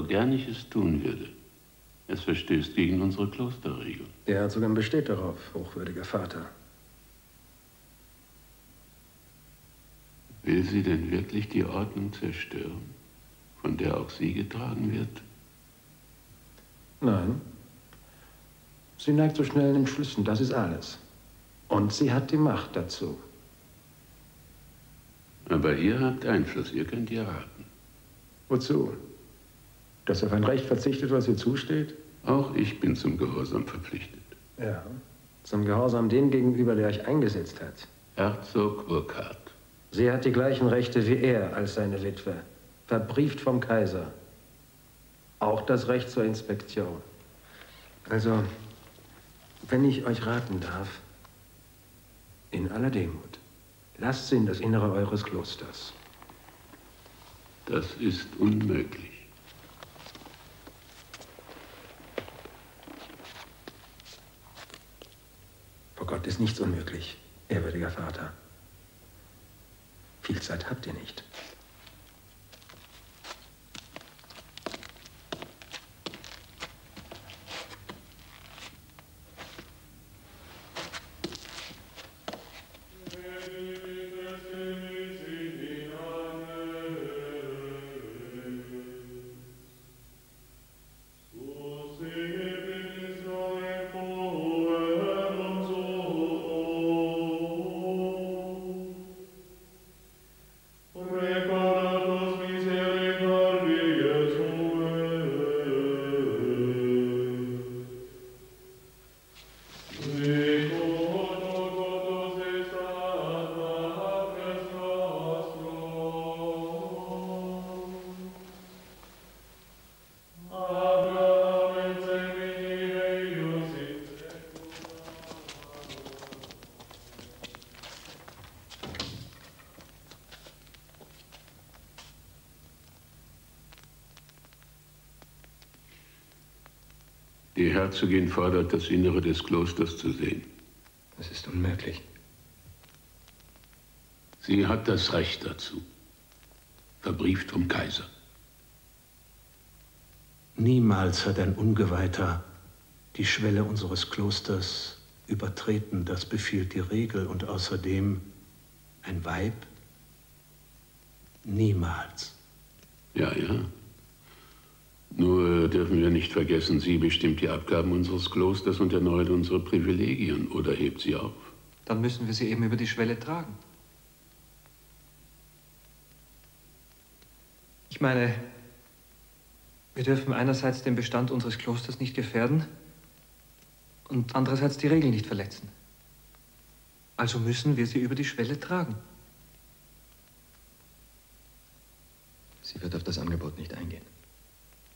so gern ich es tun würde. Es verstößt gegen unsere Klosterregeln. Die Herzogin besteht darauf, hochwürdiger Vater. Will sie denn wirklich die Ordnung zerstören, von der auch sie getragen wird? Nein. Sie neigt zu schnellen Entschlüssen, das ist alles. Und sie hat die Macht dazu. Aber ihr habt Einfluss, ihr könnt ihr raten. Wozu? Dass er auf ein Recht verzichtet, was ihr zusteht? Auch ich bin zum Gehorsam verpflichtet. Ja, zum Gehorsam dem gegenüber, der euch eingesetzt hat. Herzog Burkhardt. Sie hat die gleichen Rechte wie er als seine Witwe. Verbrieft vom Kaiser. Auch das Recht zur Inspektion. Also, wenn ich euch raten darf, in aller Demut, lasst sie in das Innere eures Klosters. Das ist unmöglich. Vor Gott ist nichts unmöglich, ehrwürdiger Vater. Viel Zeit habt ihr nicht. Die Herzogin fordert, das Innere des Klosters zu sehen. Das ist unmöglich. Sie hat das Recht dazu. Verbrieft vom Kaiser. Niemals hat ein Ungeweihter die Schwelle unseres Klosters übertreten. Das befiehlt die Regel. Und außerdem ein Weib? Niemals. Ja, ja. Nur dürfen wir nicht vergessen, sie bestimmt die Abgaben unseres Klosters und erneuert unsere Privilegien oder hebt sie auf. Dann müssen wir sie eben über die Schwelle tragen. Ich meine, wir dürfen einerseits den Bestand unseres Klosters nicht gefährden und andererseits die Regeln nicht verletzen. Also müssen wir sie über die Schwelle tragen. Sie wird auf das Angebot nicht eingehen.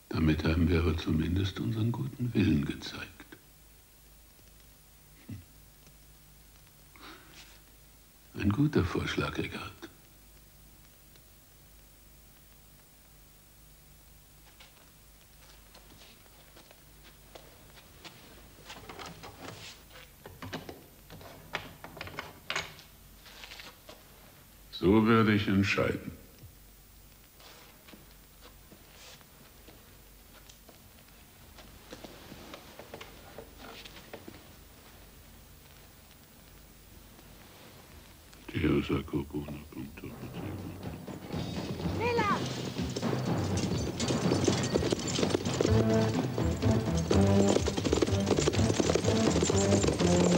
Damit haben wir aber zumindest unseren guten Willen gezeigt. Hm. Ein guter Vorschlag, Eckart. So werde ich entscheiden. Io sacco buono appunto. Nela! Thank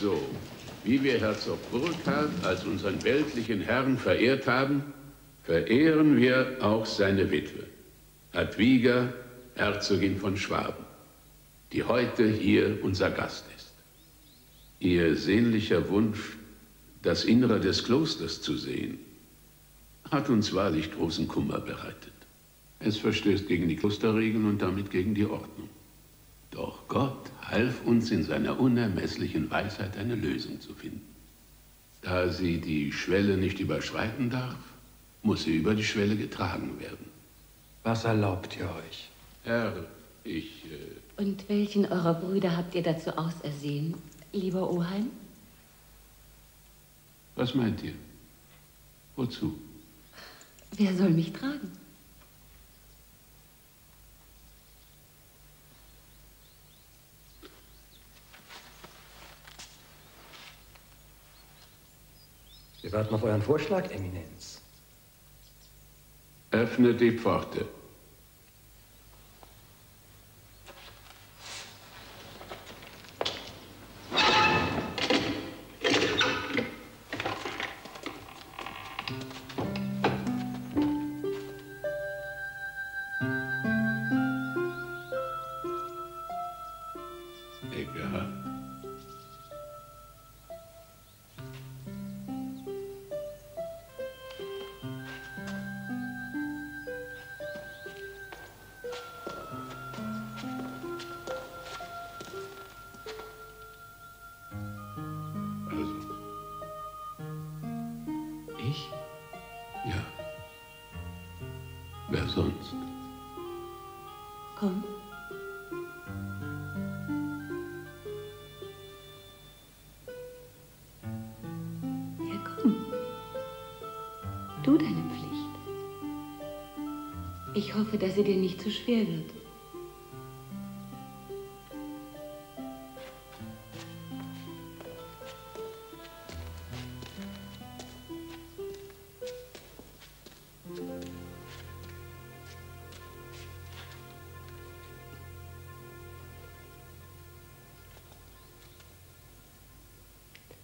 So, wie wir Herzog Burkhard als unseren weltlichen Herrn verehrt haben, verehren wir auch seine Witwe, Hadwiga, Herzogin von Schwaben, die heute hier unser Gast ist. Ihr sehnlicher Wunsch, das Innere des Klosters zu sehen, hat uns wahrlich großen Kummer bereitet. Es verstößt gegen die Klosterregeln und damit gegen die Ordnung. Half uns in seiner unermesslichen Weisheit eine Lösung zu finden. Da sie die Schwelle nicht überschreiten darf, muss sie über die Schwelle getragen werden. Was erlaubt ihr euch? Herr, ich... Äh, Und welchen eurer Brüder habt ihr dazu ausersehen, lieber Oheim? was meint ihr? Wozu? Wer soll mich tragen? Wir warten auf euren Vorschlag, Eminenz. Öffnet die Pforte. Hoffe, dass sie dir nicht zu schwer wird.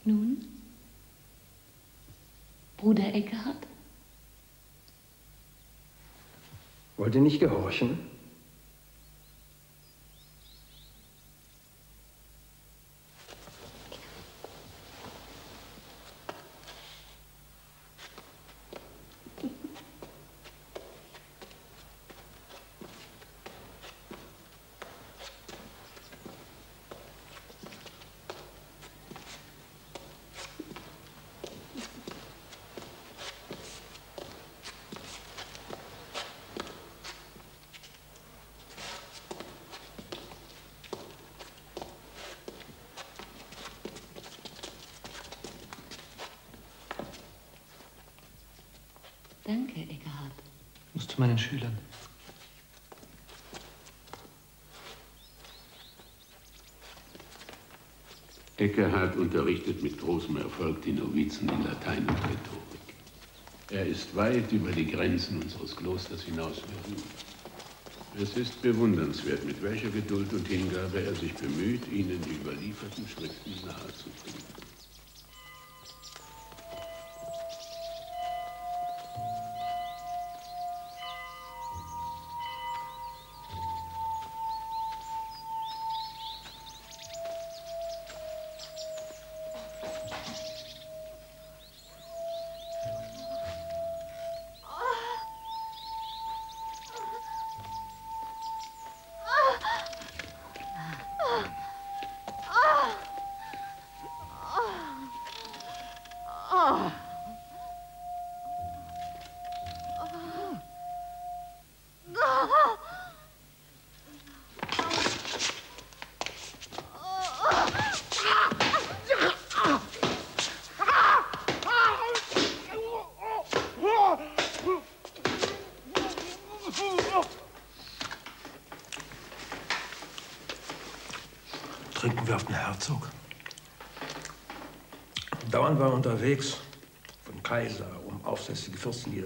Nun, Bruder Eckehard? Wollt ihr nicht gehorchen? Danke, Eckehard. Ich muss zu meinen Schülern. Eckehard unterrichtet mit großem Erfolg die Novizen in Latein und Rhetorik. Er ist weit über die Grenzen unseres Klosters hinaus berühmt. Es ist bewundernswert, mit welcher Geduld und Hingabe er sich bemüht, ihnen die überlieferten Schriften nahezubringen.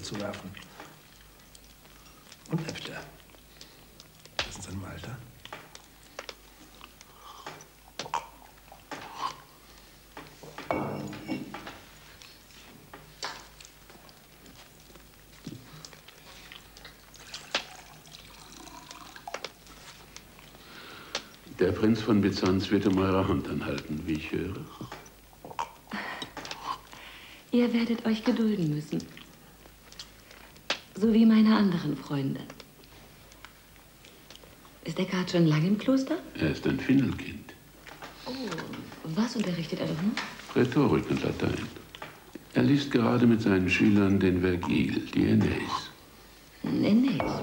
Fürsten niederzuwerfen. Und lebte. Das ist in seinem Alter. Der Prinz von Byzanz wird um eure Hand anhalten, wie ich höre. Ihr werdet euch gedulden müssen. So wie meine anderen Freunde. Ist Eckhard schon lange im Kloster? Er ist ein Findelkind. Oh, was unterrichtet er doch noch? Rhetorik und Latein. Er liest gerade mit seinen Schülern den Vergil, die Aeneis. Aeneis.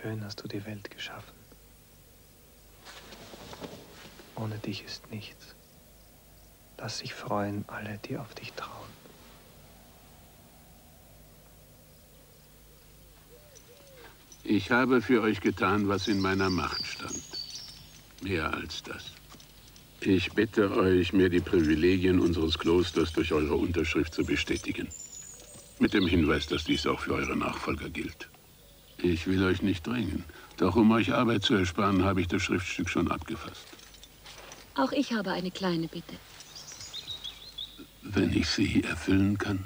Schön hast du die Welt geschaffen. Ohne dich ist nichts. Lass sich freuen alle, die auf dich trauen. Ich habe für euch getan, was in meiner Macht stand. Mehr als das. Ich bitte euch, mir die Privilegien unseres Klosters durch eure Unterschrift zu bestätigen. Mit dem Hinweis, dass dies auch für eure Nachfolger gilt. Ich will euch nicht drängen. Doch um euch Arbeit zu ersparen, habe ich das Schriftstück schon abgefasst. Auch ich habe eine kleine Bitte. Wenn ich sie erfüllen kann.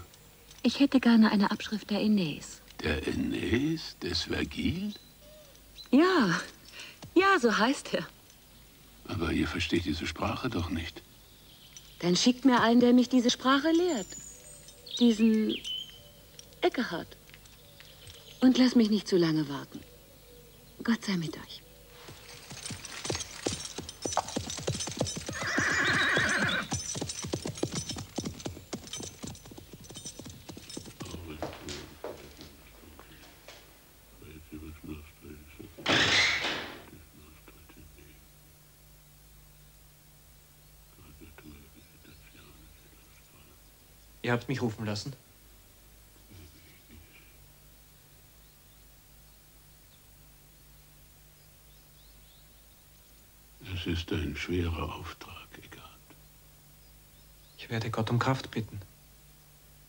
Ich hätte gerne eine Abschrift der Aeneis. Der Aeneis des Vergil? Ja, ja, so heißt er. Aber ihr versteht diese Sprache doch nicht. Dann schickt mir einen, der mich diese Sprache lehrt. Diesen Eckehard. Und lass mich nicht zu lange warten. Gott sei mit euch. Ihr habt mich rufen lassen? Es ist ein schwerer Auftrag, Eckart. Ich werde Gott um Kraft bitten.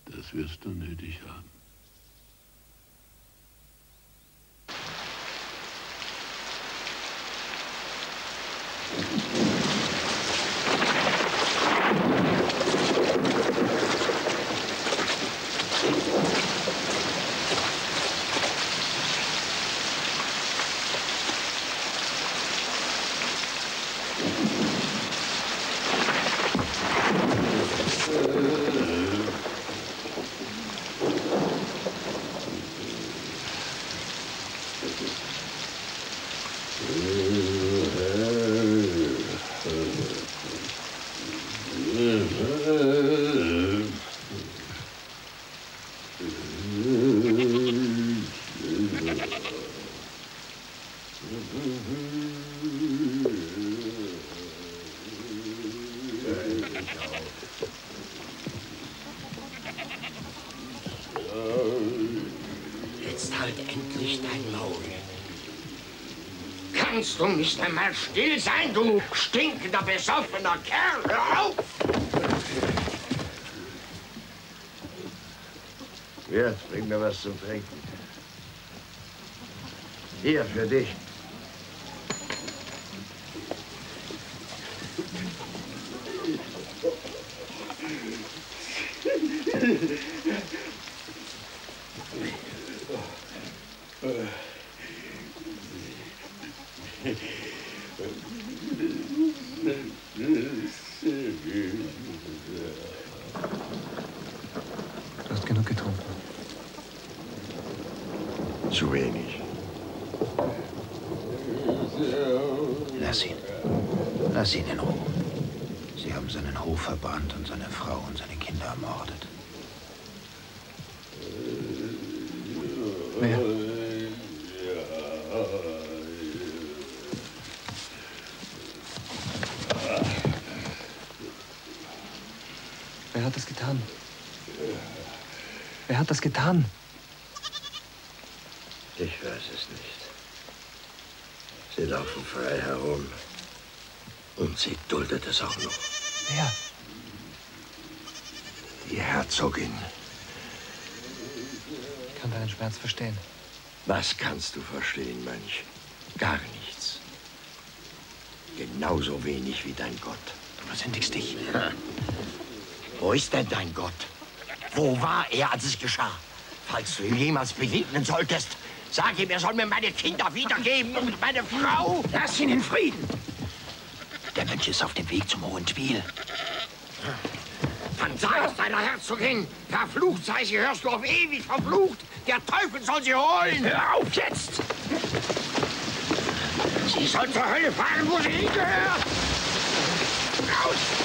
Das wirst du nötig haben. Kannst du einmal still sein, du stinkender, besoffener Kerl? Hör auf! Wirt, bring mir was zum Trinken. Hier, für dich. Du hast genug getrunken. Zu wenig. Lass ihn. Lass ihn in Ruhe. Sie haben seinen Hof verbrannt und seine Frau und seine Kinder ermordet. Wer? Wer hat das getan? Wer hat das getan? Ich weiß es nicht. Sie laufen frei herum. Duldet es auch noch. Wer? Die Herzogin. Ich kann deinen Schmerz verstehen. Was kannst du verstehen, Mönch? Gar nichts. Genauso wenig wie dein Gott. Du versündigst dich. Wo ist denn dein Gott? Wo war er, als es geschah? Falls du ihm jemals begegnen solltest, sag ihm, er soll mir meine Kinder wiedergeben und meine Frau. Lass ihn in Frieden. Mönch ist auf dem Weg zum Hohen Spiel. Dann sag es deiner Herzogin, verflucht sei sie, hörst du auf ewig verflucht. Der Teufel soll sie holen. Hör auf jetzt! Sie soll zur Hölle fahren, wo sie hingehört. Raus!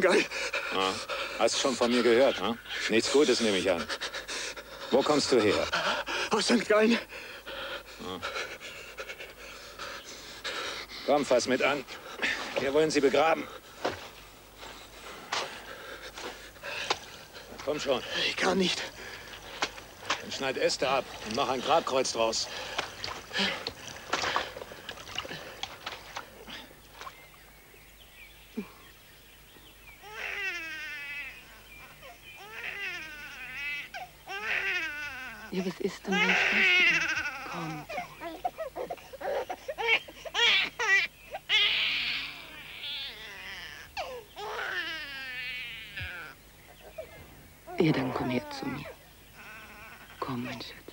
Moingal. Ja. Hast schon von mir gehört, hm? Nichts Gutes nehme ich an. Wo kommst du her? Aus St. Gallen. Ja. Komm, fass mit an. Wir wollen sie begraben. Komm schon. Ich kann nicht. Dann schneid Äste ab und mach ein Grabkreuz draus. Ja, was ist denn, Schwester? Komm. Ja, dann komm her zu mir. Komm, mein Schatz.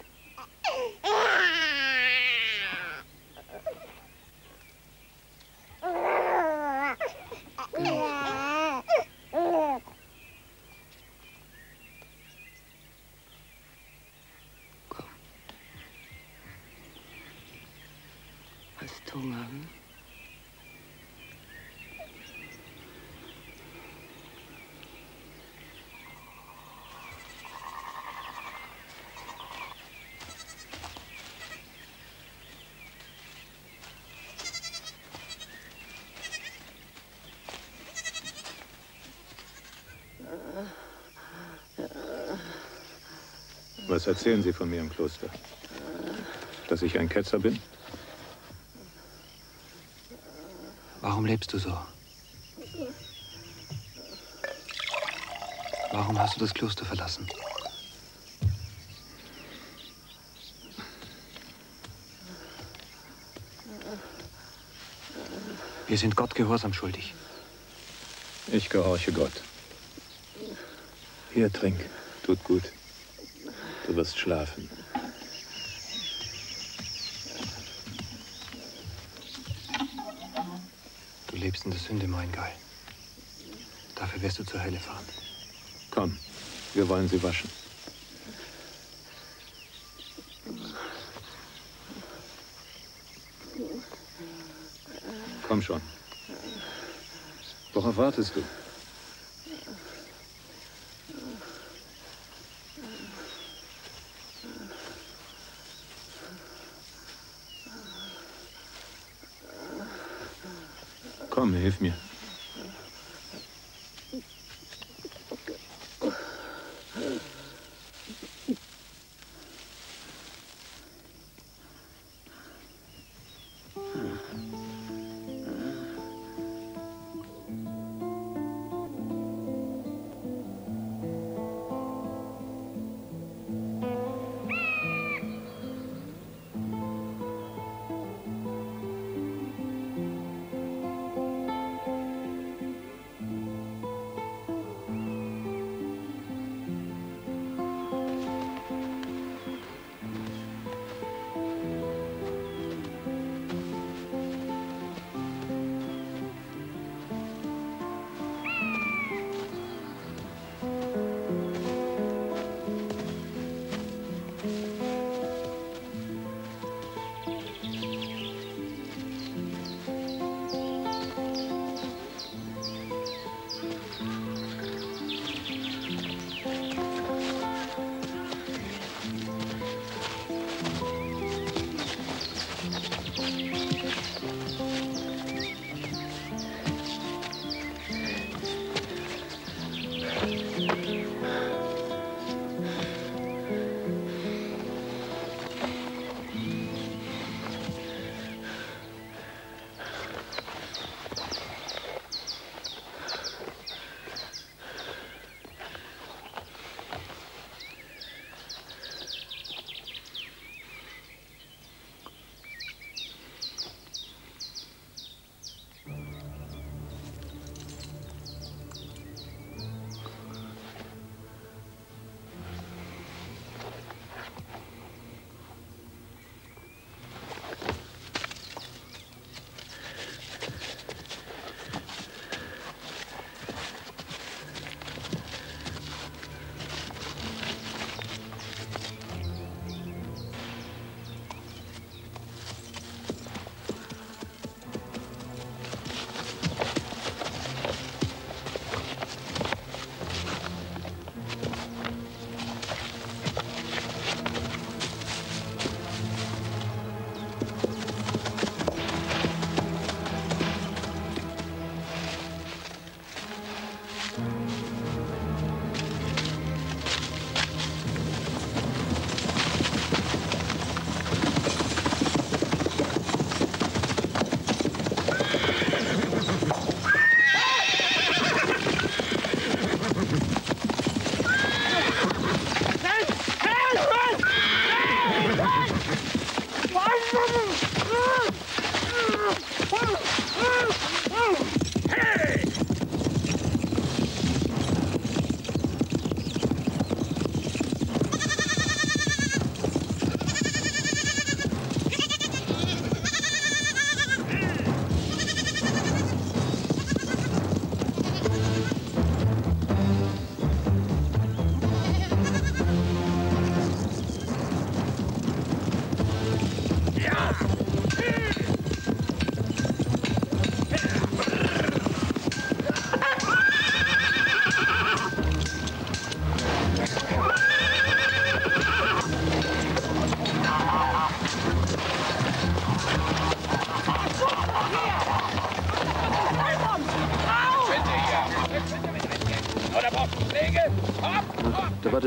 Hunger? Hm? Was erzählen Sie von mir im Kloster? Dass ich ein Ketzer bin? Warum lebst du so? Warum hast du das Kloster verlassen? Wir sind Gott Gehorsam schuldig. Ich gehorche Gott. Hier, trink. Tut gut. Du wirst schlafen. Lebst in der Sünde, mein Geil. Dafür wirst du zur Hölle fahren. Komm, wir wollen sie waschen. Komm schon. Worauf wartest du? Komm, hilf mir.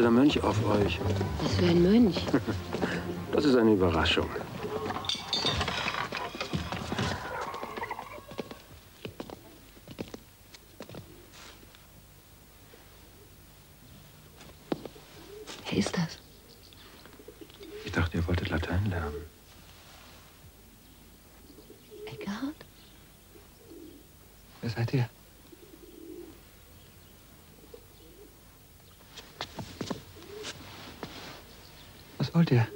Wartet der Mönch auf euch. Was für ein Mönch. Das ist eine Überraschung. Wer ist das? Ich dachte, ihr wolltet Latein lernen. Eckhardt? Wer seid ihr? Was wollt ihr?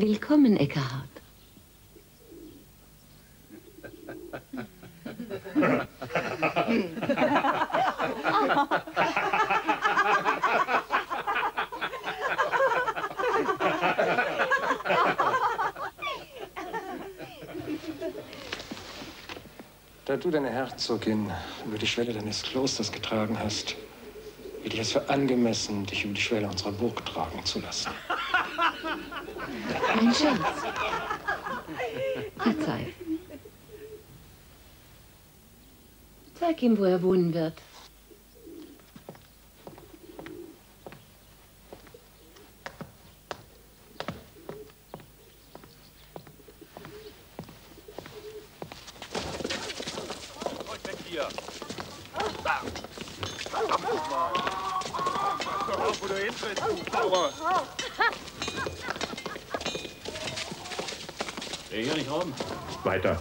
Willkommen, Eckhardt. Da du deine Herzogin über die Schwelle deines Klosters getragen hast, hielt ich es für angemessen, dich über die Schwelle unserer Burg tragen zu lassen. Ein Scherz. Verzeih. Zeig ihm, wo er wohnen wird. Hier. Da. Verdammt mal. Hör auf, wo du hintrittst, du Bauer. Geh hier nicht rum. Weiter.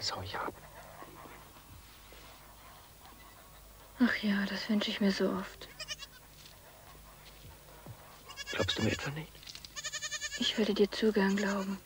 Ich ab. Ach ja, das wünsche ich mir so oft. Glaubst du mir etwa nicht? Ich würde dir zu gern glauben.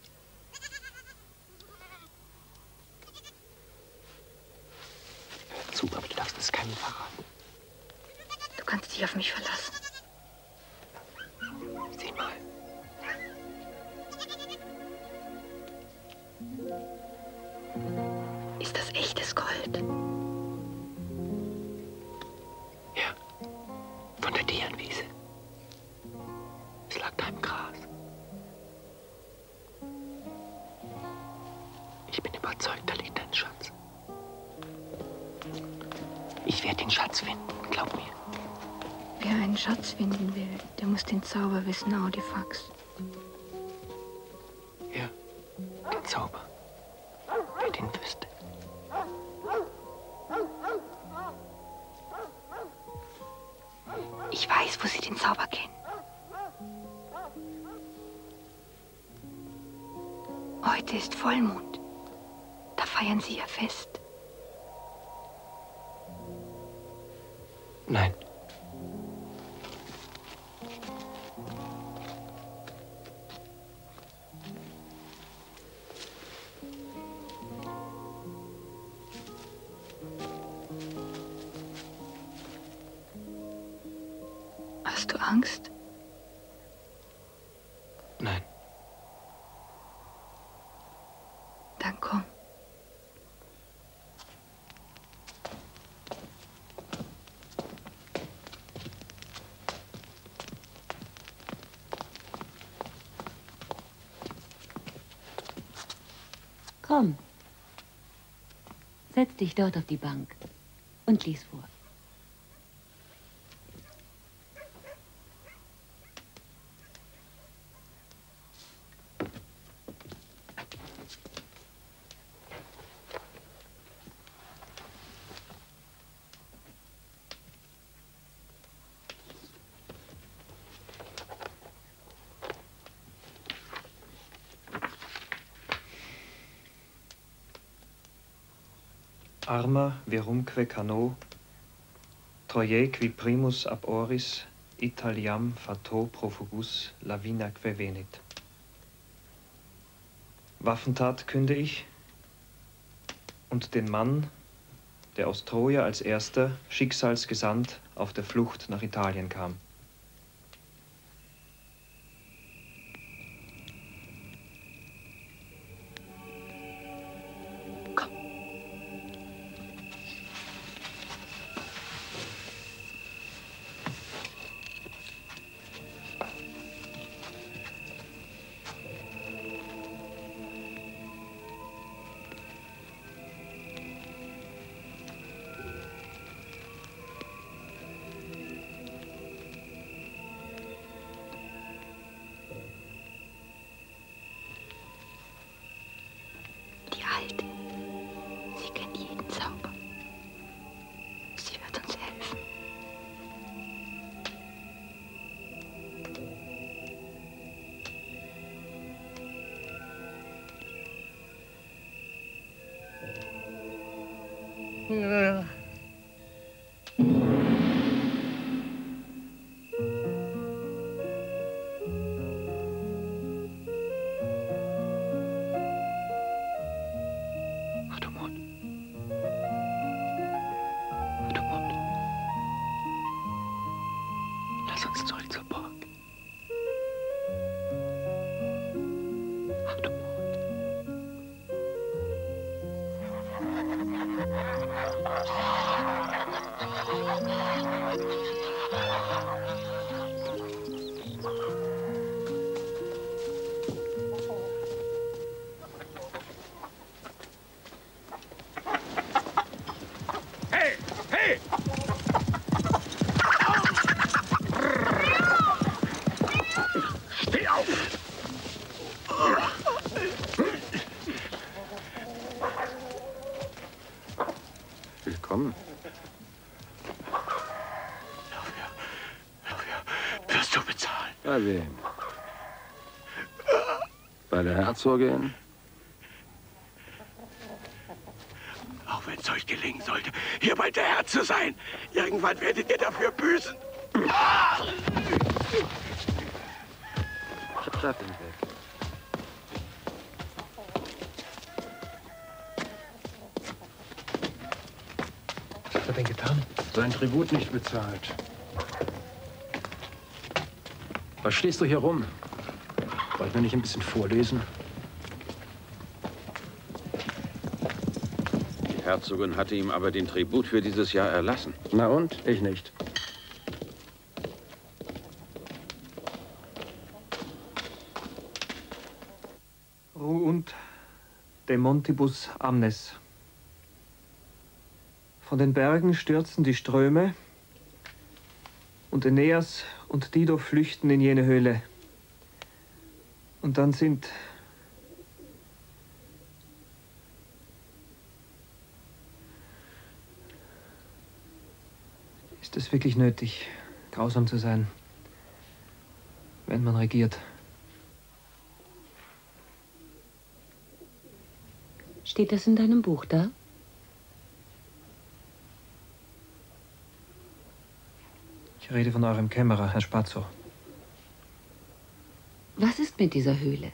Der muss den Zauber Komm. Setz dich dort auf die Bank und lies vor. Arma verumque cano, troie qui primus ab oris Italiam fato profugus lavinaque venit. Waffentat künde ich und den Mann, der aus Troja als erster schicksalsgesandt auf der Flucht nach Italien kam. Bei wem? Bei der Herzogin? Auch wenn es euch gelingen sollte, hier bald der Herr zu sein, irgendwann werdet ihr dafür büßen. Schreib ihn weg. Was hat er denn getan? Sein Tribut nicht bezahlt. Was stehst du hier rum? Wollt mir nicht ein bisschen vorlesen? Die Herzogin hatte ihm aber den Tribut für dieses Jahr erlassen. Na und? Ich nicht. Ruunt de montibus amnes. Von den Bergen stürzen die Ströme und Aeneas und Dido flüchten in jene Höhle. Und dann sind Ist es wirklich nötig, grausam zu sein, wenn man regiert? Steht das in deinem Buch da? Ich rede von eurem Kämmerer, Herr Spazzo. Was ist mit dieser Höhle?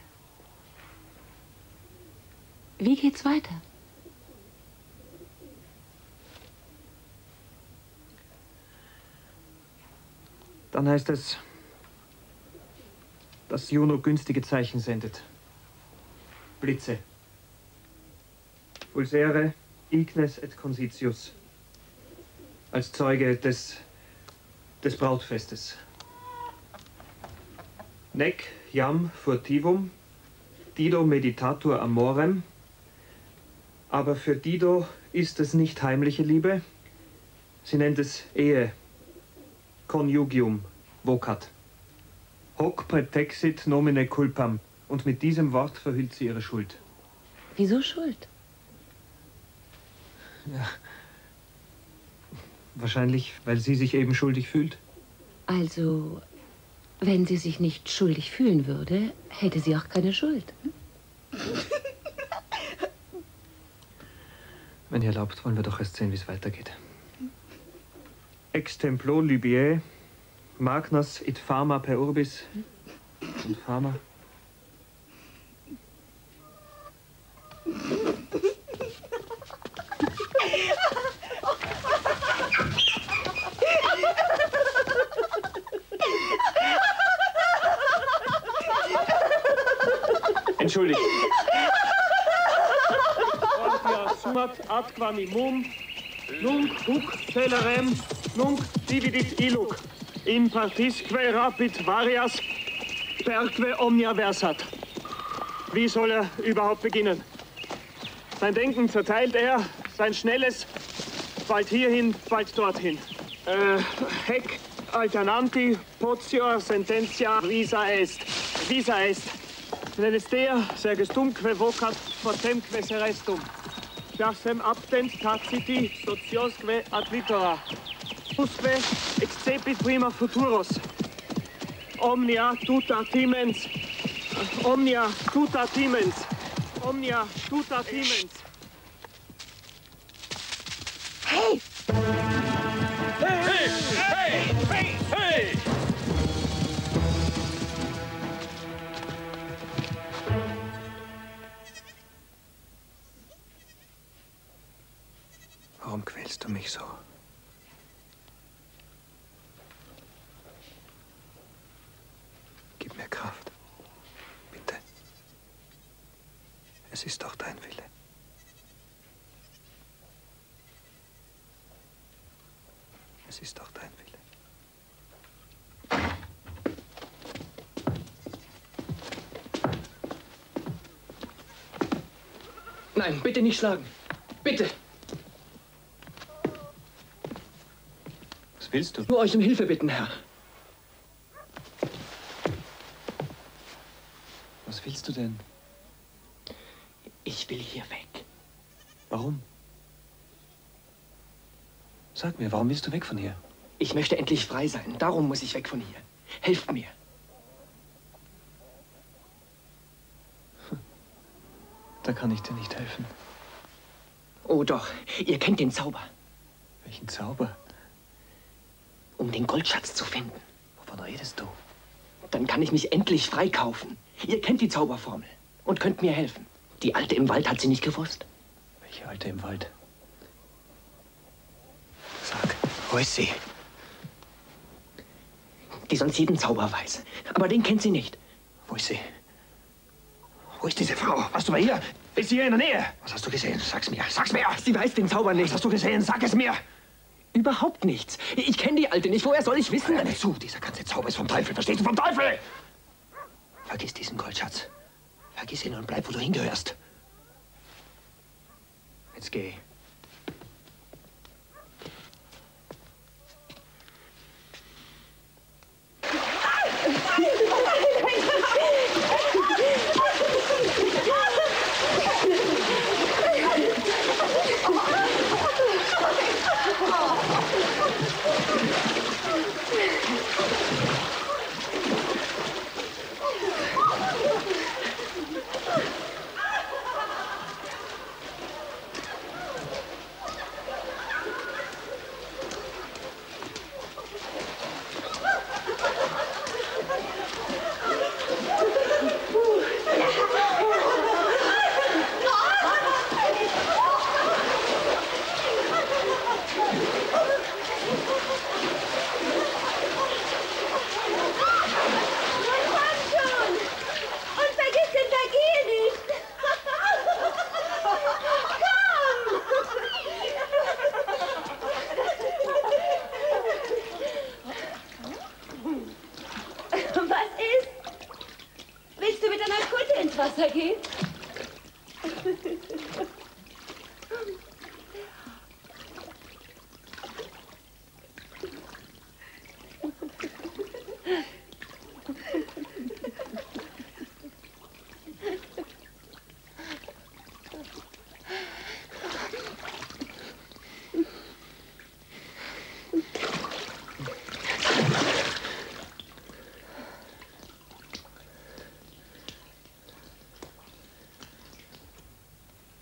Wie geht's weiter? Dann heißt es, dass Juno günstige Zeichen sendet. Blitze. Pulsere, ignes et consitius. Als Zeuge des, des Brautfestes. Nec jam furtivum, Dido meditatur amorem. Aber für Dido ist es nicht heimliche Liebe. Sie nennt es Ehe. Conjugium vocat. Hoc pretexit nomine culpam. Und mit diesem Wort verhüllt sie ihre Schuld. Wieso Schuld? Ja. Wahrscheinlich, weil sie sich eben schuldig fühlt. Also, wenn sie sich nicht schuldig fühlen würde, hätte sie auch keine Schuld. Wenn ihr erlaubt, wollen wir doch erst sehen, wie es weitergeht. Ex templo Libiae, magnas it fama per urbis. Und fama. Entschuldigt. Sumat adquamimum, nunc huc celerem, nunc dividit illuc, in partisque rapid varias, perque omnia versat. Wie soll er überhaupt beginnen? Sein Denken zerteilt er, sein schnelles, bald hierhin, bald dorthin. Äh, Heck alternanti potior sententia visa est. Visa est. Nenestea sergestumque vocat fortemque serestum. Jassem abtent taciti sociosque ad litera. Usque excepit prima futuros. Omnia tuta timens. Omnia tuta timens. Omnia tuta timens. Hey! Du mich so? Gib mir Kraft. Bitte. Es ist doch dein Wille. Es ist doch dein Wille. Nein, bitte nicht schlagen. Bitte. Was willst du? Nur euch um Hilfe bitten, Herr. Was willst du denn? Ich will hier weg. Warum? Sag mir, warum willst du weg von hier? Ich möchte endlich frei sein. Darum muss ich weg von hier. Helft mir. Da kann ich dir nicht helfen. Oh doch, ihr kennt den Zauber. Welchen Zauber? Um den Goldschatz zu finden. Wovon redest du? Dann kann ich mich endlich freikaufen. Ihr kennt die Zauberformel und könnt mir helfen. Die Alte im Wald hat sie nicht gewusst. Welche Alte im Wald? Wo ist sie? Die sonst jeden Zauber weiß. Aber den kennt sie nicht. Wo ist sie? Wo ist diese Frau? Warst du bei ihr? Ist sie hier in der Nähe? Was hast du gesehen? Sag's mir. Sag's mir. Sie weiß den Zauber nicht. Was hast du gesehen? Sag es mir. Überhaupt nichts. Ich kenne die Alte nicht. Woher soll ich wissen? Hör zu. Dieser ganze Zauber ist vom Teufel. Verstehst du? Vom Teufel! Vergiss diesen Goldschatz. Vergiss ihn und bleib, wo du hingehörst. Jetzt geh.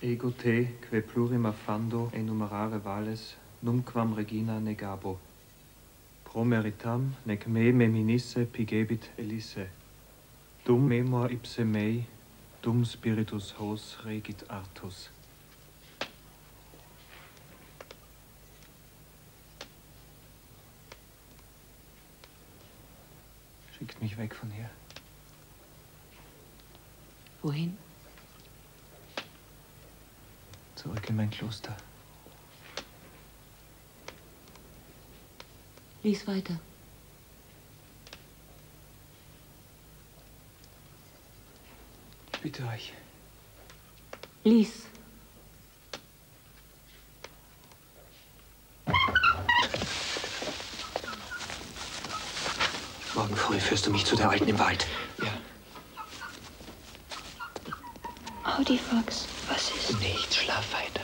Ego te, que plurim affando enumerare vales, numquam regina negabo. Pro meritam, nec me meminisse pigebit elisse. Dum memor ipse mei, dum spiritus hos regit artus. Schickt mich weg von hier. Wohin? Zurück in mein Kloster. Lies weiter. Ich bitte euch. Lies. Morgen früh führst du mich zu der Alten im Wald. Audi Fox, was ist? Nichts, schlaf weiter.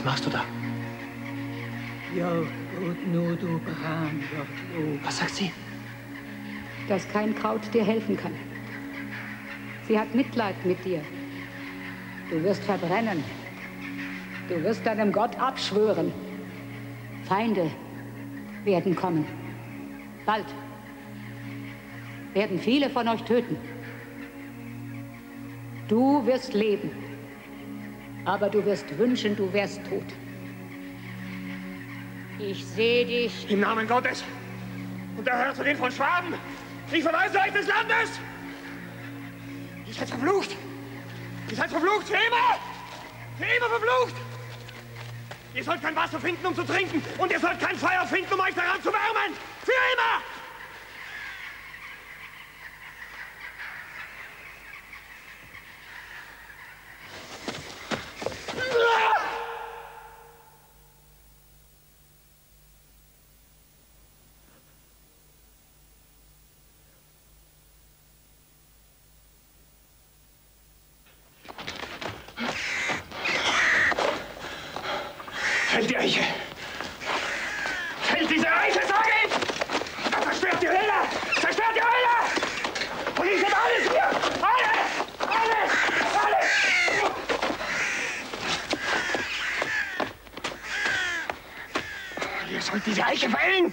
Was machst du da? Was sagt sie? Dass kein Kraut dir helfen kann. Sie hat Mitleid mit dir. Du wirst verbrennen. Du wirst deinem Gott abschwören. Feinde werden kommen. Bald werden viele von euch töten. Du wirst leben. Aber du wirst wünschen, du wärst tot. Ich sehe dich. Im Namen Gottes und der Herzogin von Schwaben, ich verweise euch des Landes! Ihr seid verflucht! Ihr seid verflucht! Für immer! Für immer verflucht! Ihr sollt kein Wasser finden, um zu trinken, und ihr sollt kein Feuer finden, um euch daran zu wärmen! Für immer! Fällt die Eiche! Fällt diese Eiche, sag ich! Dann Zersperrt die Höhle! Zersperrt die Höhle! Und ich sehe alles hier! Alles! Alles! Alles! Ihr sollt diese Eiche fällen!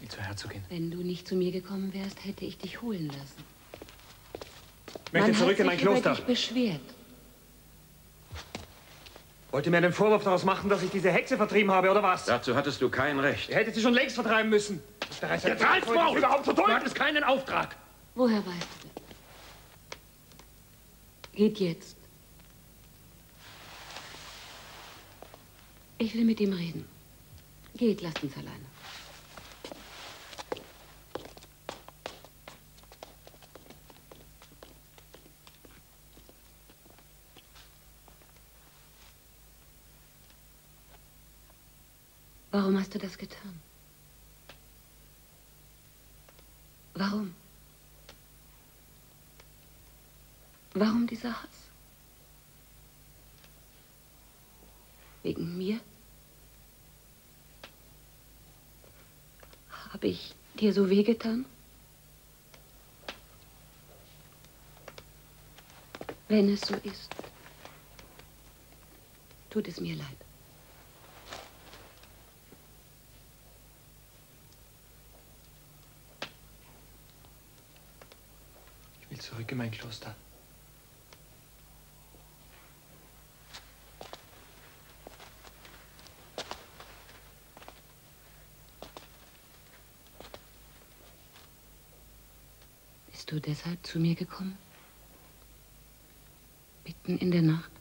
Wie zur Herzogin. Wenn du nicht zu mir gekommen wärst, hätte ich dich holen lassen. Ich möchte Man zurück hat in mein sich über Kloster. dich beschwert. Wollt ihr mir den Vorwurf daraus machen, dass ich diese Hexe vertrieben habe, oder was? Dazu hattest du kein Recht. Ihr hättet sie schon längst vertreiben müssen. Jetzt halt's Maul! überhaupt zu tun? Du hattest keinen Auftrag. Woher weißt du? Geht jetzt. Ich will mit ihm reden. Geht, lasst uns alleine. Warum hast du das getan? Warum? Warum dieser Hass? Wegen mir? Habe ich dir so wehgetan? Wenn es so ist, tut es mir leid. Ich will zurück in mein Kloster. Bist du deshalb zu mir gekommen? Mitten in der Nacht?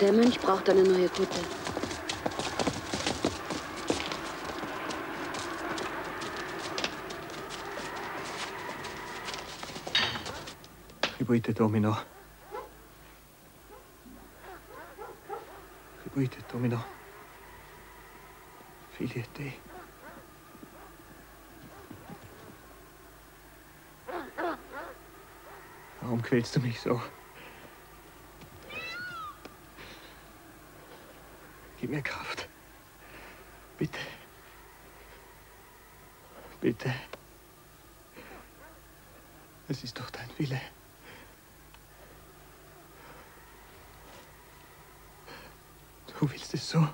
Der Mönch braucht eine neue Kutte. Tribuite Domino. Tribuite Domino. Fili Dei. Warum quälst du mich so? Gib mir Kraft. Bitte. Bitte. Es ist doch dein Wille. Du willst es so.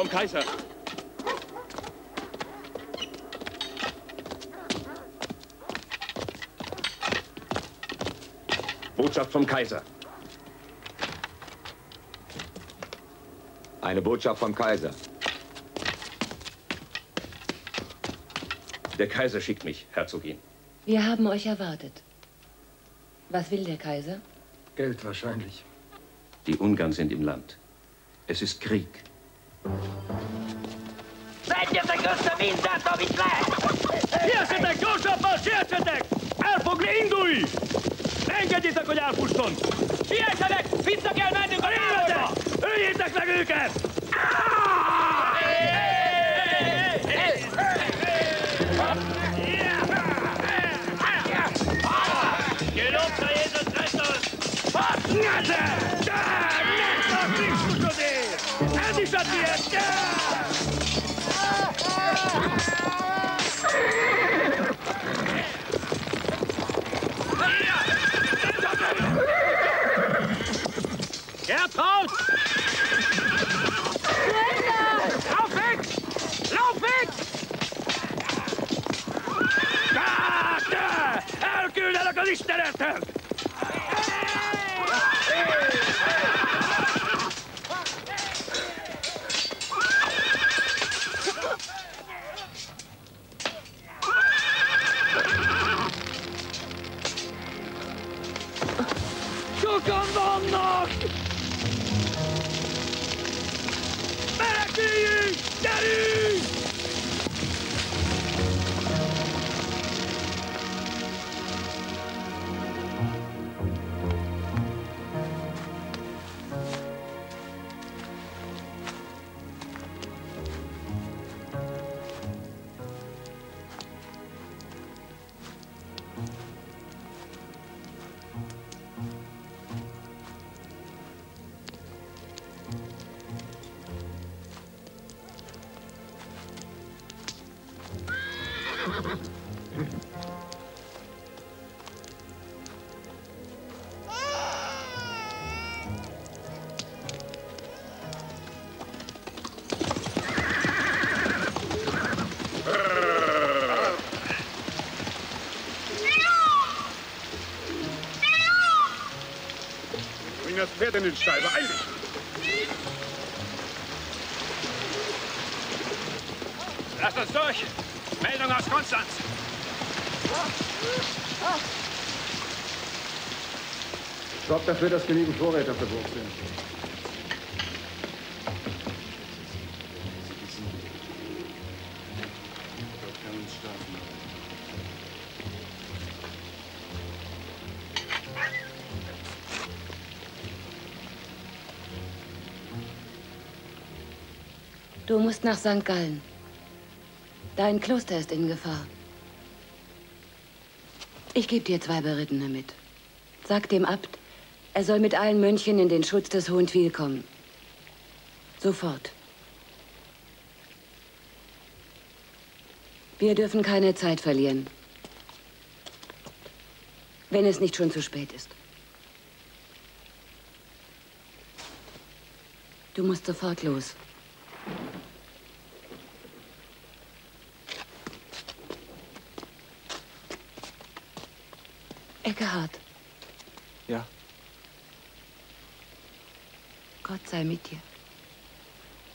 Vom Kaiser. Botschaft vom Kaiser. Eine Botschaft vom Kaiser. Der Kaiser schickt mich, Herzogin. Wir haben euch erwartet. Was will der Kaiser? Geld wahrscheinlich. Die Ungarn sind im Land. Es ist Krieg. össze mindent, amit lehet! Siessetek, gyorsabban, siessetek! El fog indulni! Ne engedjétek, hogy elpusson! Siessenek! Vissza kell mennünk a távolba! Öljétek meg őket! Netem! De! Megszak Krisztusodért! Ez is a tiéd! De! az Istenem! Bring das Pferd in den Stall, beeil dich! Sorgt dafür, dass genügend Vorräte auf der Burg sind. Du musst nach St. Gallen. Dein Kloster ist in Gefahr. Ich gebe dir zwei Berittene mit. Sag dem Abt, er soll mit allen Mönchen in den Schutz des Hohentwiel kommen. Sofort. Wir dürfen keine Zeit verlieren. Wenn es nicht schon zu spät ist. Du musst sofort los. Eckehard, Ja, Gott sei mit dir.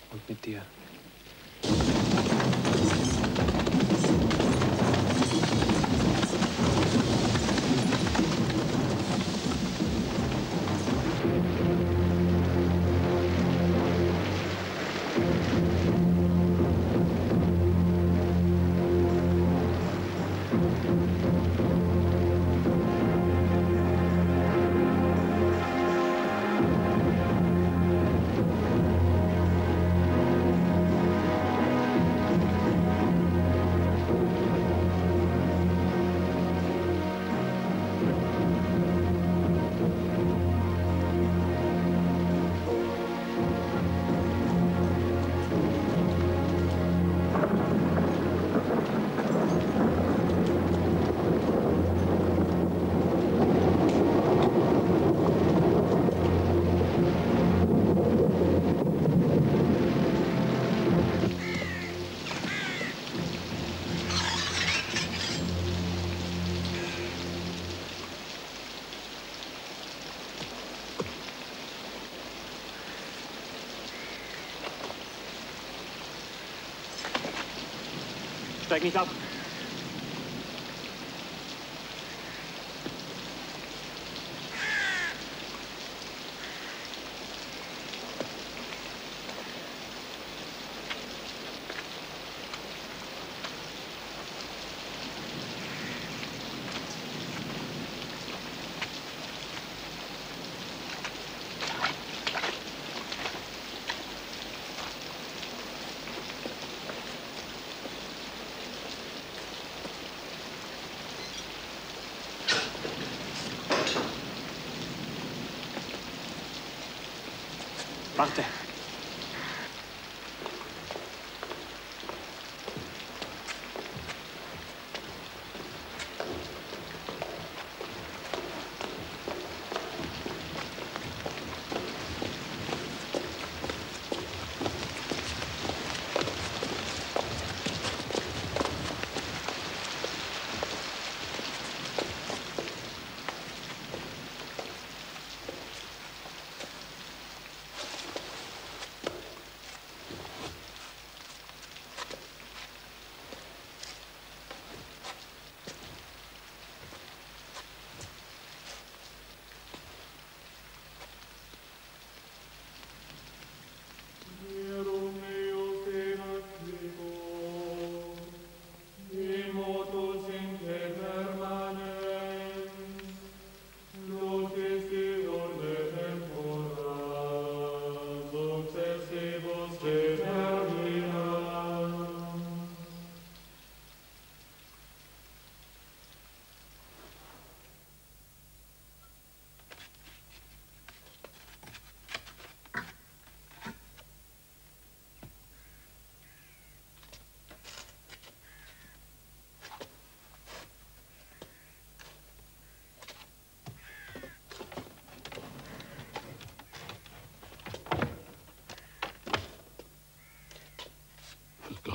und mit dir. Steig nicht ab. Warte.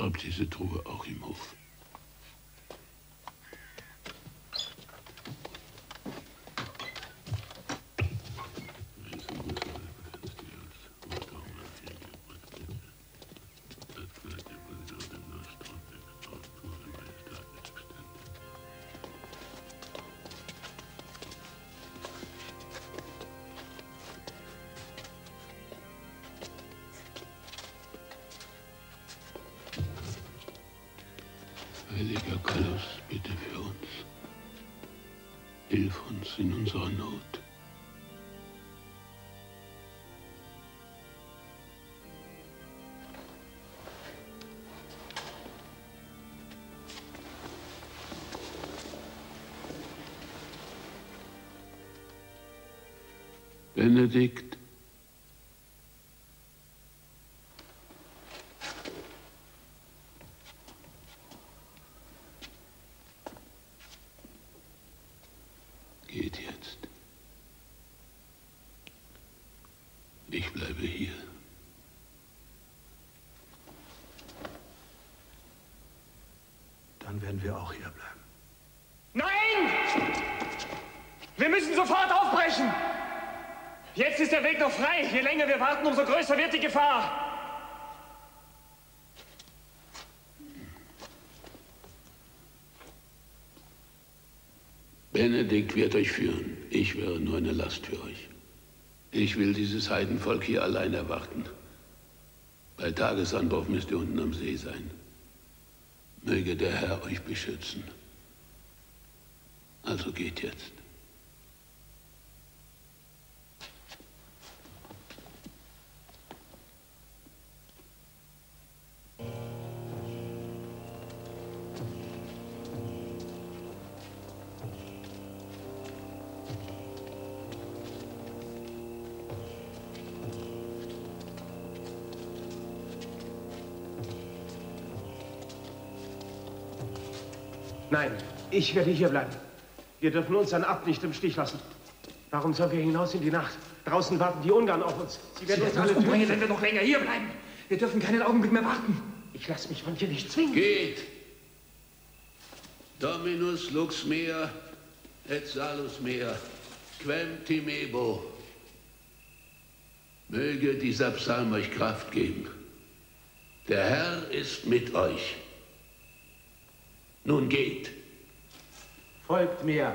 Vergrab diese Truhe auch im Hof. Benedikt. Geht jetzt. Ich bleibe hier. Dann werden wir auch hier bleiben. Nein! Wir müssen sofort aufbrechen! Jetzt ist der Weg noch frei. Je länger wir warten, umso größer wird die Gefahr. Benedikt wird euch führen. Ich wäre nur eine Last für euch. Ich will dieses Heidenvolk hier allein erwarten. Bei Tagesanbruch müsst ihr unten am See sein. Möge der Herr euch beschützen. Also geht jetzt. Ich werde hier bleiben. Wir dürfen unseren Abt nicht im Stich lassen. Warum sollen wir hinaus in die Nacht? Draußen warten die Ungarn auf uns. Sie werden uns alle umbringen, töten. wenn wir noch länger hier bleiben. Wir dürfen keinen Augenblick mehr warten. Ich lasse mich von dir nicht zwingen. Geht! Dominus lux mea et salus mea, quem timebo. Möge dieser Psalm euch Kraft geben. Der Herr ist mit euch. Nun geht. Folgt mir.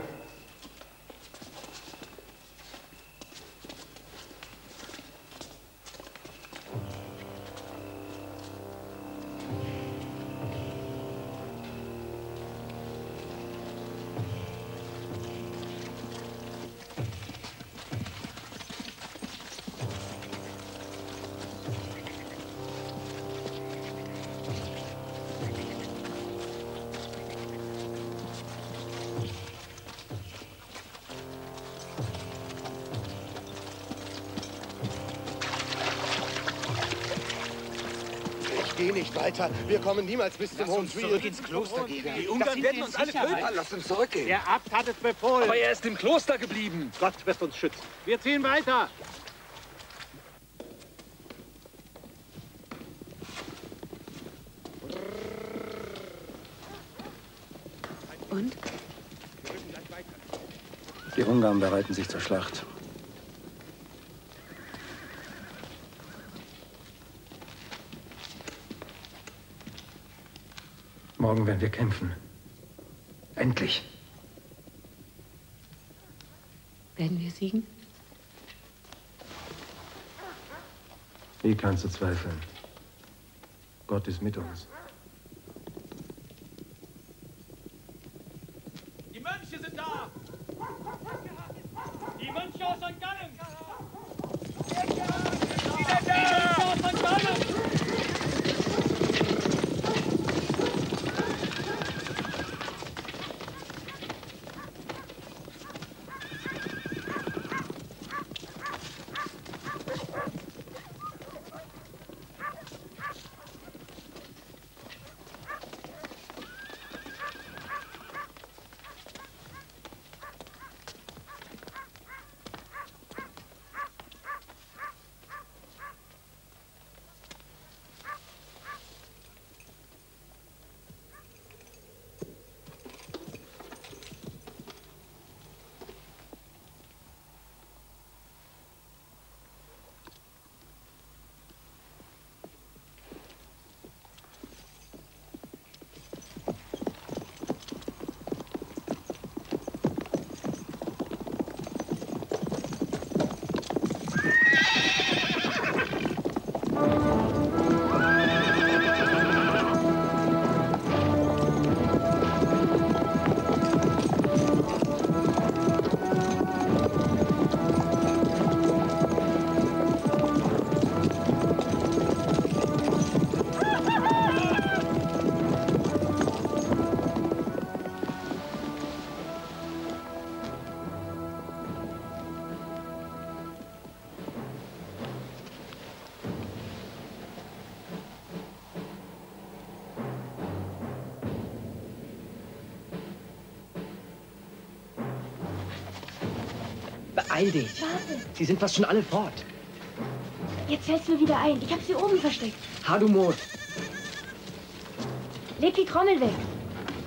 Weiter. Wir kommen niemals bis zum Hohen Zurück ins Kloster gehen. Die Ungarn werden uns alle töten. Lass uns zurückgehen. Der Abt hat es befohlen. Aber er ist im Kloster geblieben. Gott wird uns schützen. Wir ziehen weiter. Und? Die Ungarn bereiten sich zur Schlacht. Morgen werden wir kämpfen. Endlich. Werden wir siegen? Wie kannst du zweifeln? Gott ist mit uns. Beeil dich. Sie sind fast schon alle fort. Jetzt fällt's mir wieder ein. Ich habe sie oben versteckt. Hadumot, Leg die Trommel weg.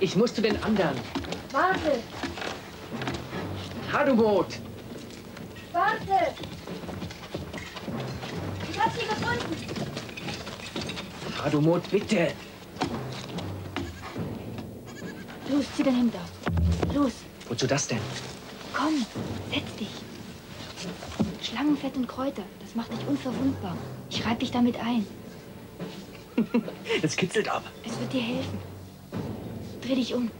ich muss zu den anderen. Warte, Hadumot, warte. Ich hab sie gefunden. Hadumot, bitte. Los, zieh dein Hemd aus. Los, Wozu das denn? komm, setz dich. Schlangenfett und Kräuter, das macht dich unverwundbar. Ich reib dich damit ein. Das kitzelt ab. Es wird dir helfen. Dreh dich um.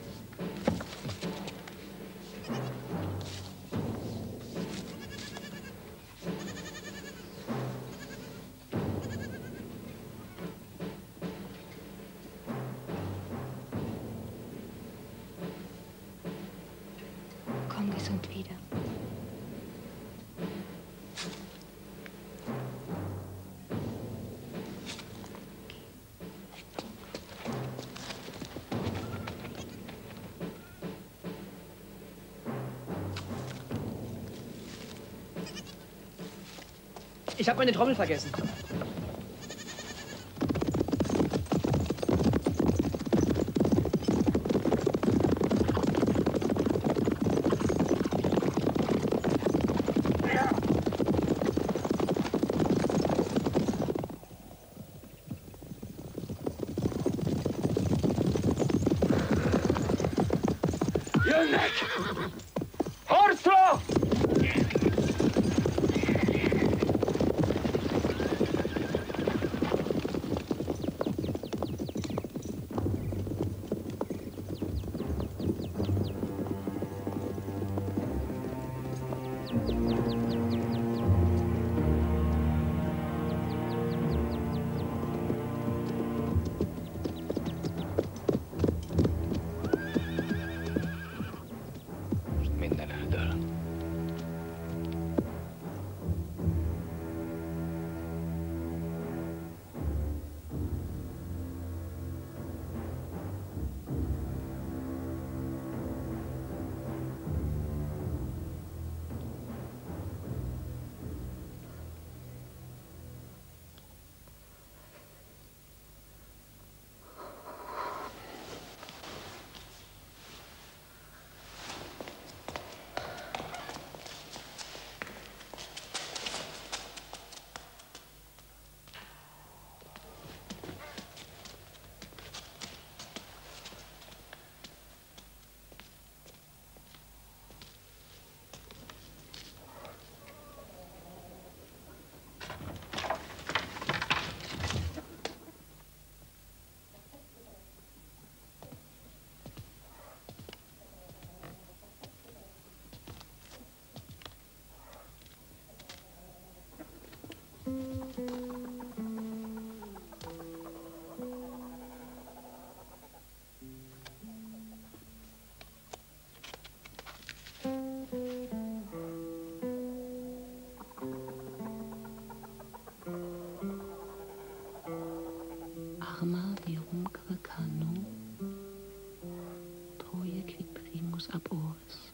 Ich habe meine Trommel vergessen. Arma virumque cano, Troje quid primus ab oris,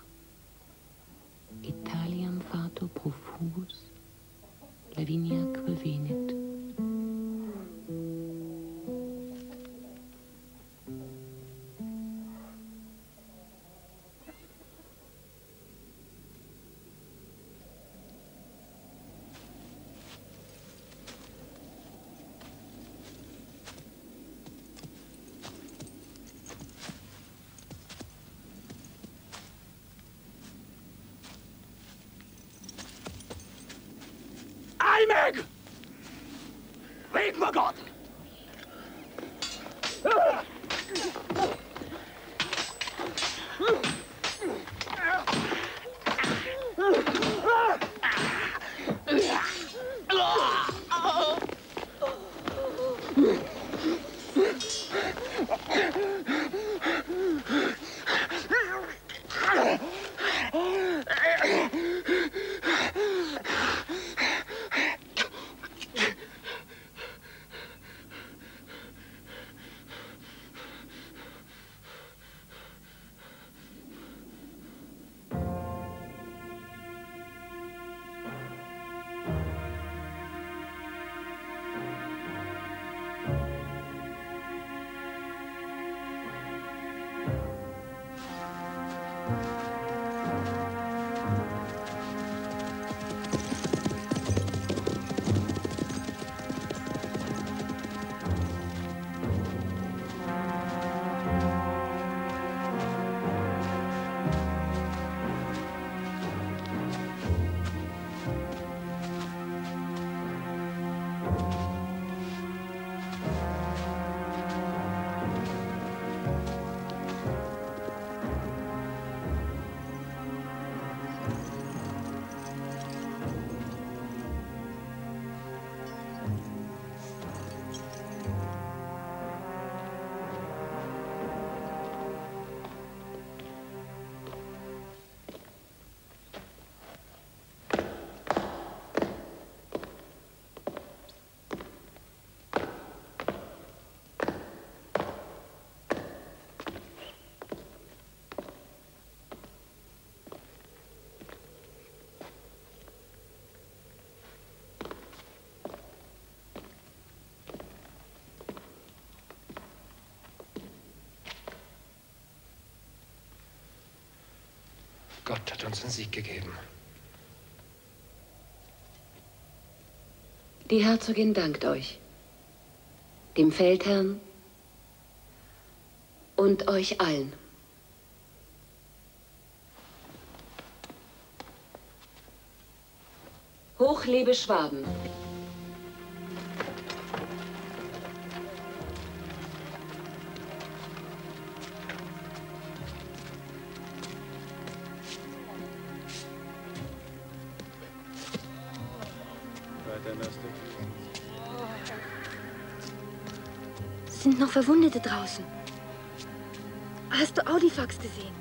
Italiam fato profus, Lavinia Eimek! Red mir Gott! Gott hat uns den Sieg gegeben. Die Herzogin dankt euch. Dem Feldherrn und euch allen. Hoch lebe Schwaben. Verwundete draußen. Hast du Audifax gesehen?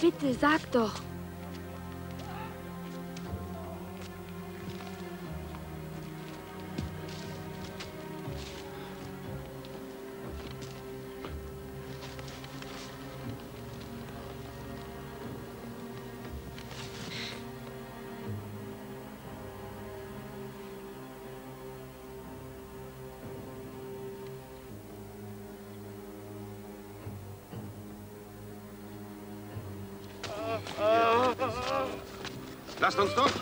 Bitte, sag doch. Lasst uns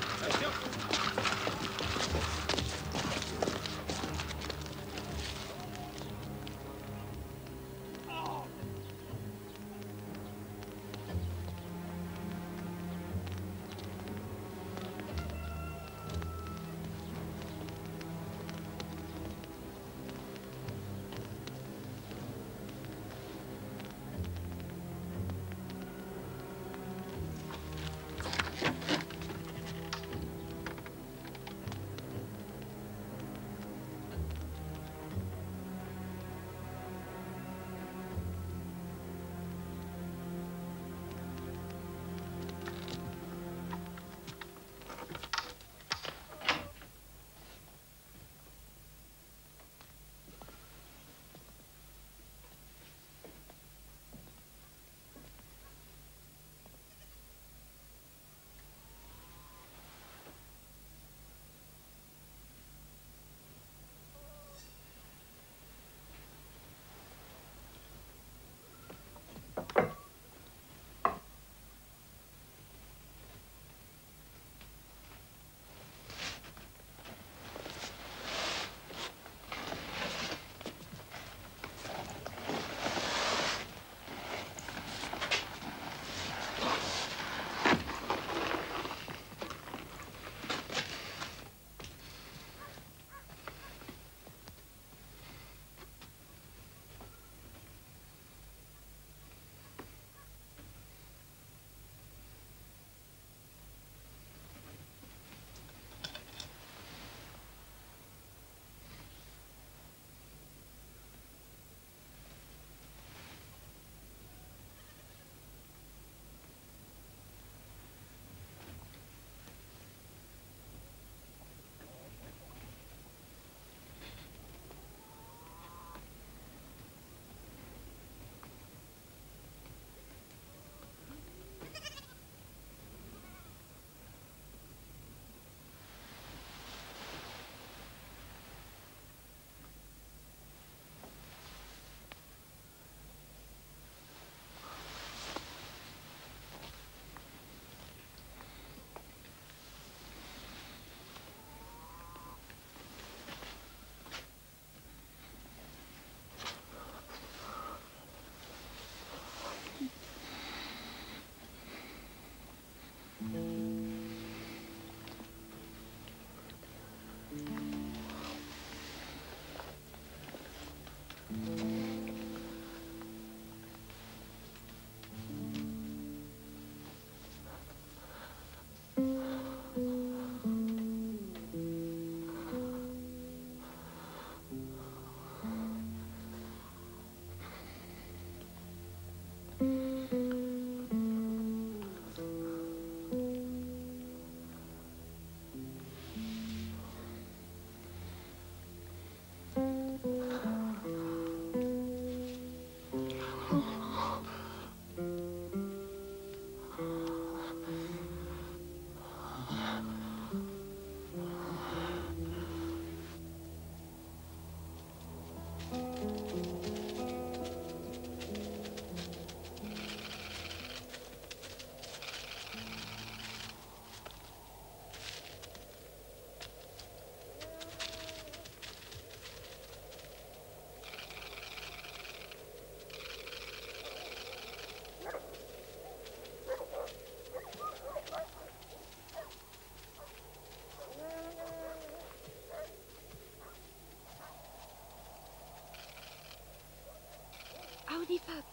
durch. die Fahrt.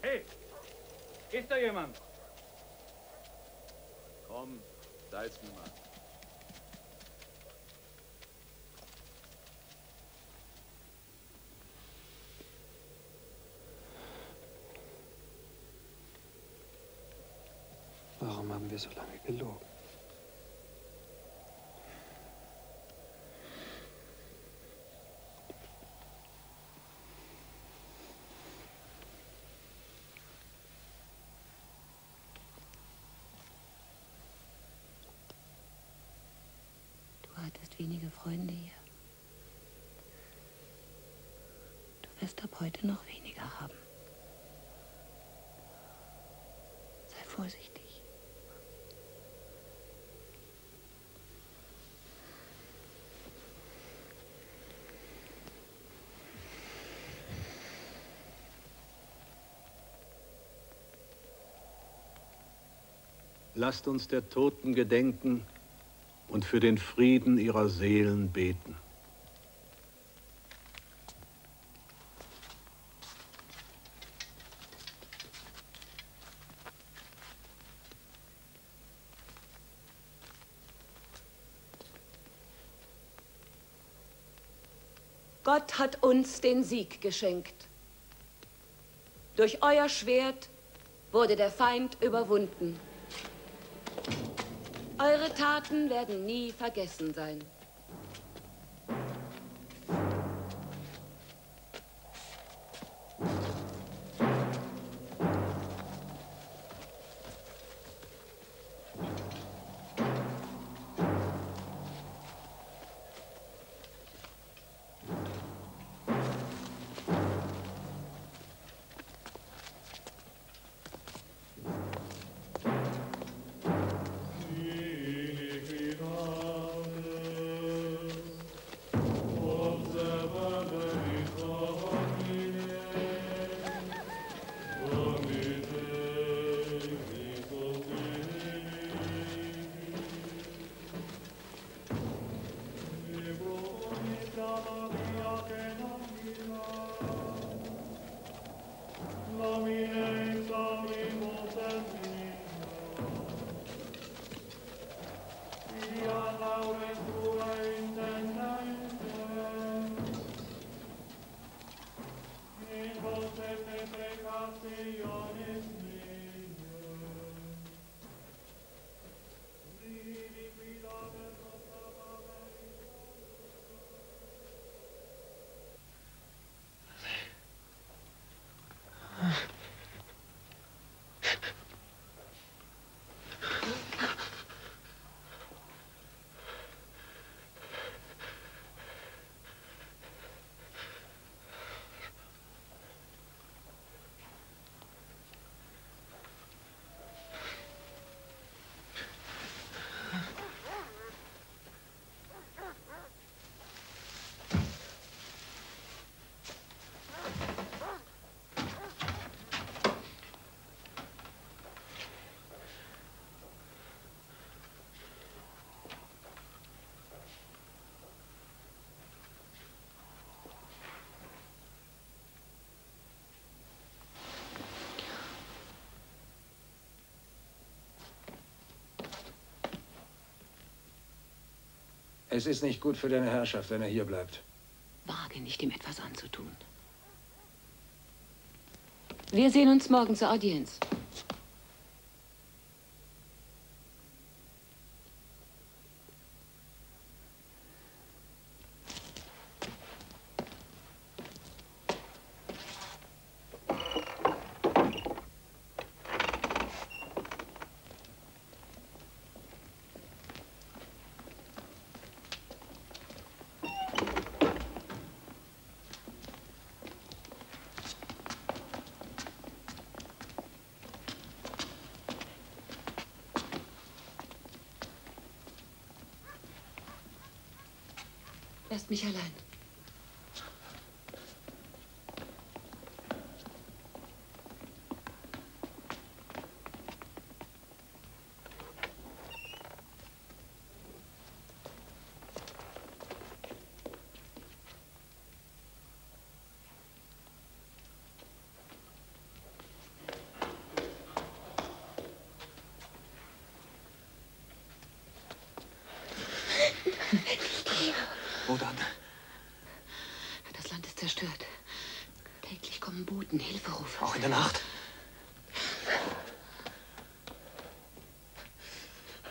Hey, ist da jemand? Komm, Salznummer. Warum haben wir so lange gelogen? Du hattest wenige Freunde hier. Du wirst ab heute noch weniger haben. Sei vorsichtig. Lasst uns der Toten gedenken und für den Frieden ihrer Seelen beten. Gott hat uns den Sieg geschenkt. Durch euer Schwert wurde der Feind überwunden. Eure Taten werden nie vergessen sein. Es ist nicht gut für deine Herrschaft, wenn er hier bleibt. Wage nicht, ihm etwas anzutun. Wir sehen uns morgen zur Audienz. Lasst mich allein. guten Hilferufe. Auch in der Nacht?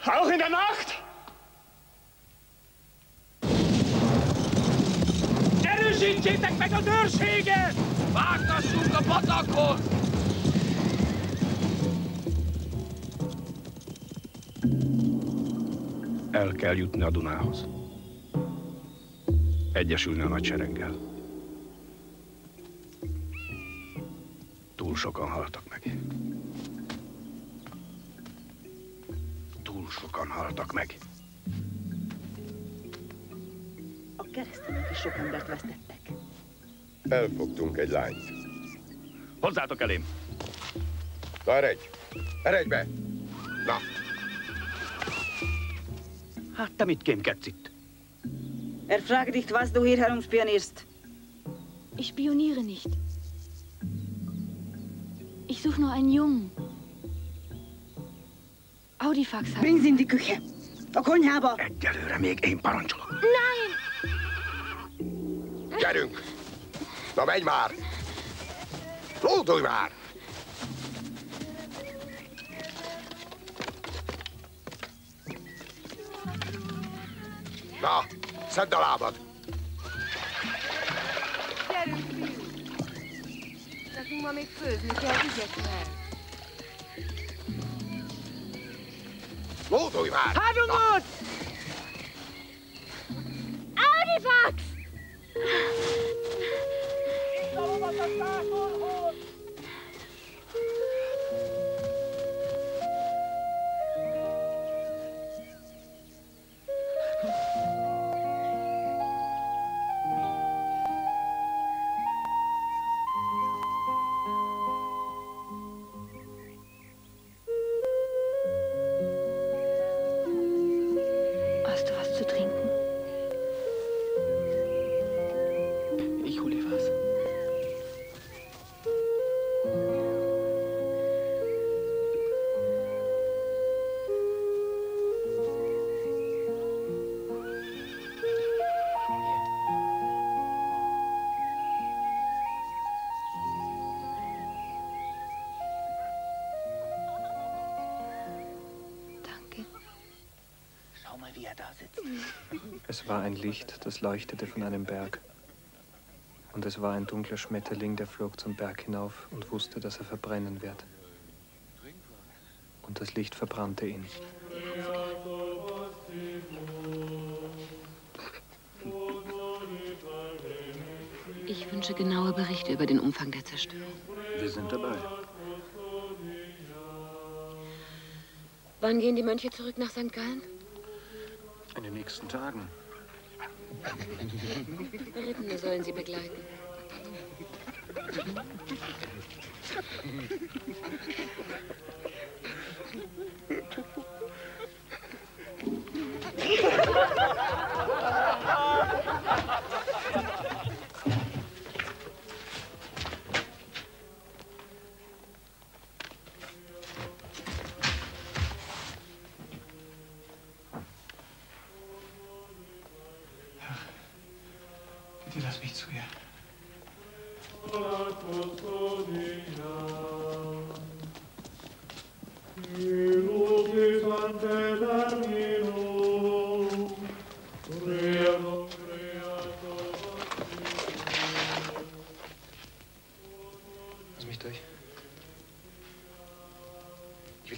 Auch in der Nacht? Erősítsétek meg a dőrséget! Vágtassunk a patakhoz! El kell jutni a Dunához. Egyesülni a nagysereggel. Elfogtunk egy lányt. Hozzátok elém! Na, eredj! Eredj be! Na, Hát te mit kémkedsz itt? Er fragt dich, was du hier herumspionierst. Ich spioniere nicht. Ich suche nur einen Jungen. Audifax hat. Bring sie in die Küche. A konyhába. Egyelőre még én parancsolok. Nein! gyerünk! Na, menj már! Lódulj már! Na, szedd a lábad! Gyerünk, fiú! Nekünk ma még főzni kell, ügyeknek. Lódulj már! Háromot! Audifax! Schau mal, wie er da sitzt. Es war ein Licht, das leuchtete von einem Berg. Und es war ein dunkler Schmetterling, der flog zum Berg hinauf und wusste, dass er verbrennen wird. Und das Licht verbrannte ihn. Ich wünsche genaue Berichte über den Umfang der Zerstörung. Wir sind dabei. Wann gehen die Mönche zurück nach St. Gallen? Nächsten Tagen. Berittene sollen sie begleiten.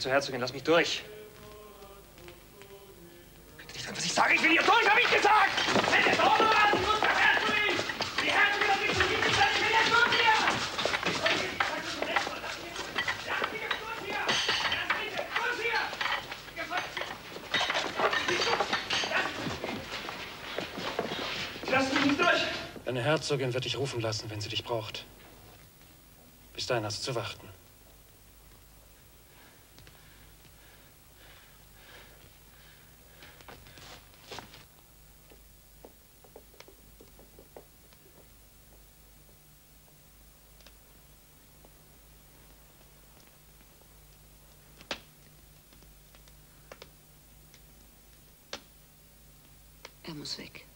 Zur Herzogin, lass mich durch. Bitte nicht an, was ich sage. Ich will hier durch, hab ich gesagt! Wenn es was, muss der Herzogin! Die Herzogin hat mich zu lieb gestellt, ich will jetzt durch hier! Lass Deine Herzogin wird dich rufen lassen, wenn sie dich braucht. Bis dahin hast du zu warten. Er muss weg.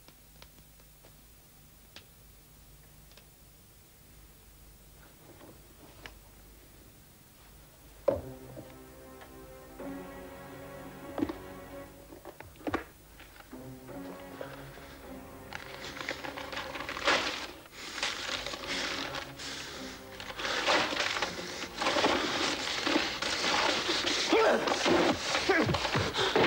Eckert.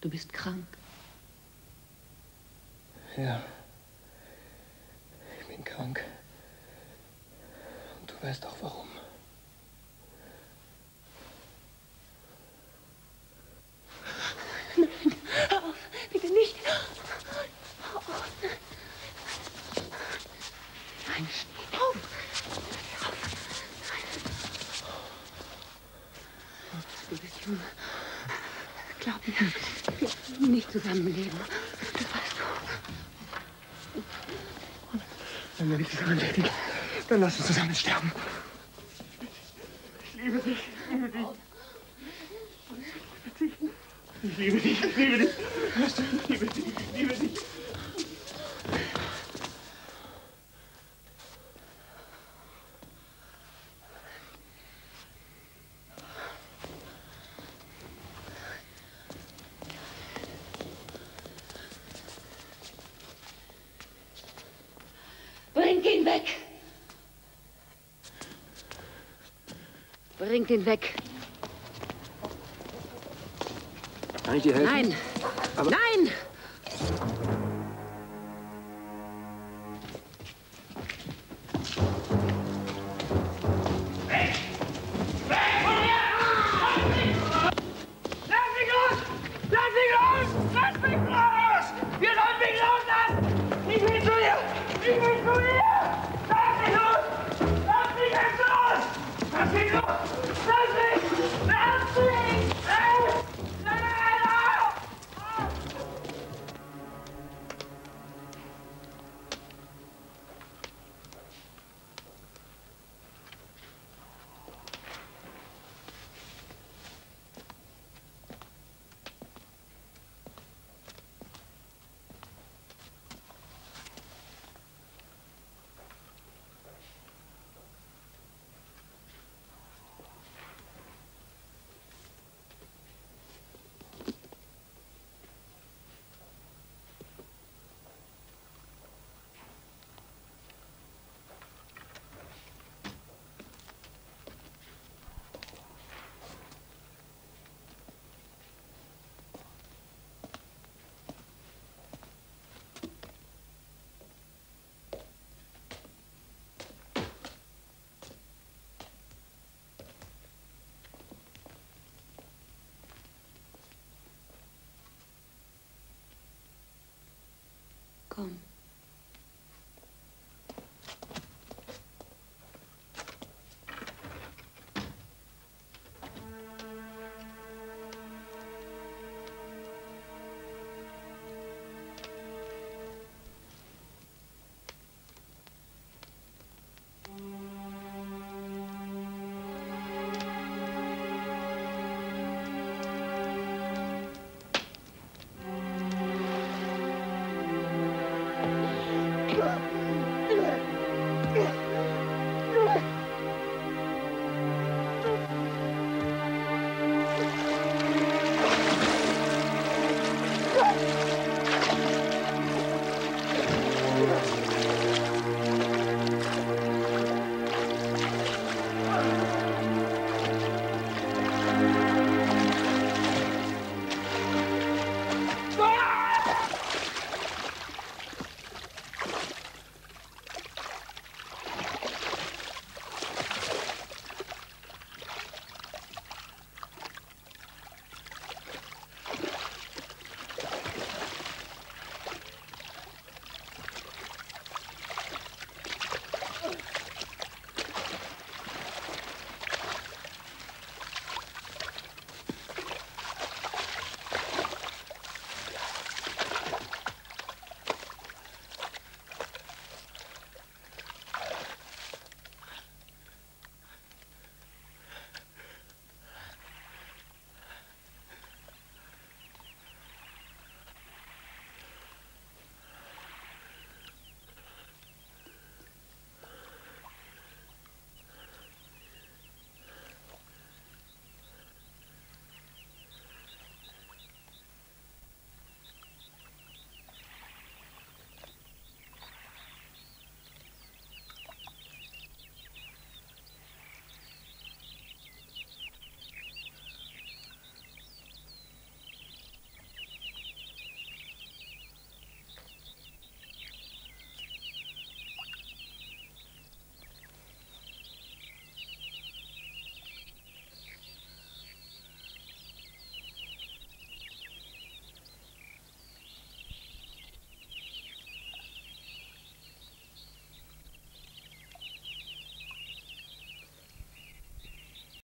Du bist krank. Ja. Ich bin krank. Und du weißt auch warum. Hör auf, bitte nicht. Hör auf. Nein, Hör auf. du bist jung. Glaub mir, wir können nicht zusammenleben. Das weißt du. Zusammenleben, dann lass uns zusammen sterben. Ich liebe dich, ich liebe dich. Ich liebe dich, ich liebe dich. Hörst du? Ich liebe dich, ich liebe dich. Bringt ihn weg! Bringt ihn weg! Kann ich dir helfen? Nein!